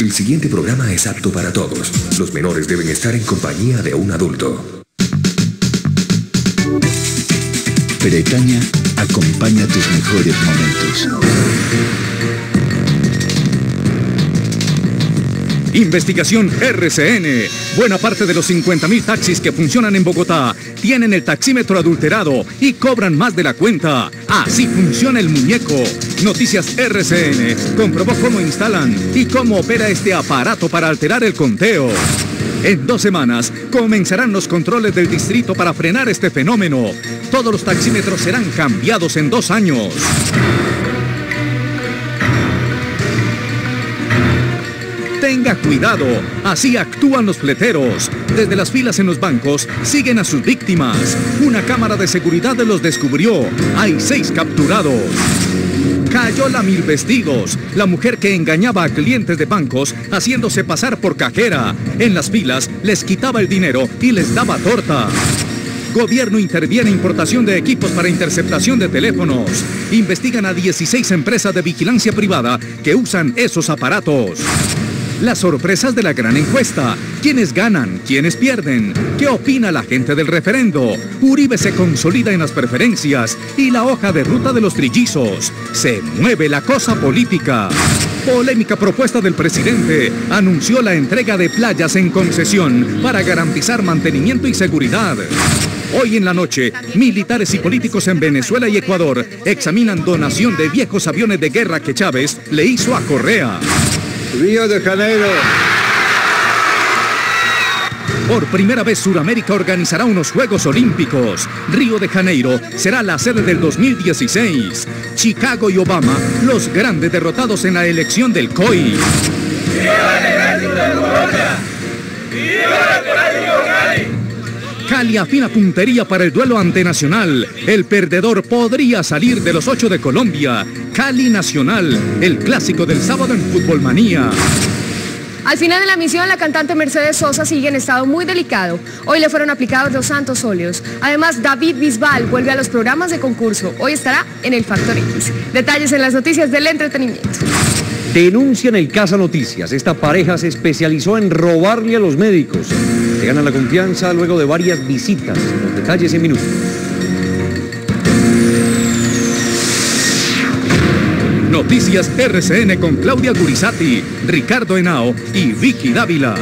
El siguiente programa es apto para todos. Los menores deben estar en compañía de un adulto. Bretaña acompaña tus mejores momentos. Investigación RCN. Buena parte de los 50.000 taxis que funcionan en Bogotá tienen el taxímetro adulterado y cobran más de la cuenta. Así funciona el muñeco. Noticias RCN comprobó cómo instalan y cómo opera este aparato para alterar el conteo. En dos semanas comenzarán los controles del distrito para frenar este fenómeno. Todos los taxímetros serán cambiados en dos años. Tenga cuidado, así actúan los fleteros. Desde las filas en los bancos siguen a sus víctimas. Una cámara de seguridad los descubrió. Hay seis capturados. Cayó la mil vestidos, la mujer que engañaba a clientes de bancos haciéndose pasar por cajera. En las filas les quitaba el dinero y les daba torta. Gobierno interviene importación de equipos para interceptación de teléfonos. Investigan a 16 empresas de vigilancia privada que usan esos aparatos. Las sorpresas de la gran encuesta. ¿Quiénes ganan? ¿Quiénes pierden? ¿Qué opina la gente del referendo? Uribe se consolida en las preferencias y la hoja de ruta de los trillizos. Se mueve la cosa política. Polémica propuesta del presidente. Anunció la entrega de playas en concesión para garantizar mantenimiento y seguridad. Hoy en la noche, militares y políticos en Venezuela y Ecuador examinan donación de viejos aviones de guerra que Chávez le hizo a Correa. Río de Janeiro. Por primera vez Sudamérica organizará unos Juegos Olímpicos. Río de Janeiro será la sede del 2016. Chicago y Obama, los grandes derrotados en la elección del COI. Cali afina puntería para el duelo ante Nacional. El perdedor podría salir de los ocho de Colombia. Cali Nacional, el clásico del sábado en Fútbol Manía. Al final de la misión, la cantante Mercedes Sosa sigue en estado muy delicado. Hoy le fueron aplicados los santos óleos. Además, David Bisbal vuelve a los programas de concurso. Hoy estará en el Factor X. Detalles en las noticias del entretenimiento. Denuncian el Casa Noticias. Esta pareja se especializó en robarle a los médicos. Se ganan la confianza luego de varias visitas. Los detalles en minutos. Noticias RCN con Claudia Gurizati, Ricardo Henao y Vicky Dávila.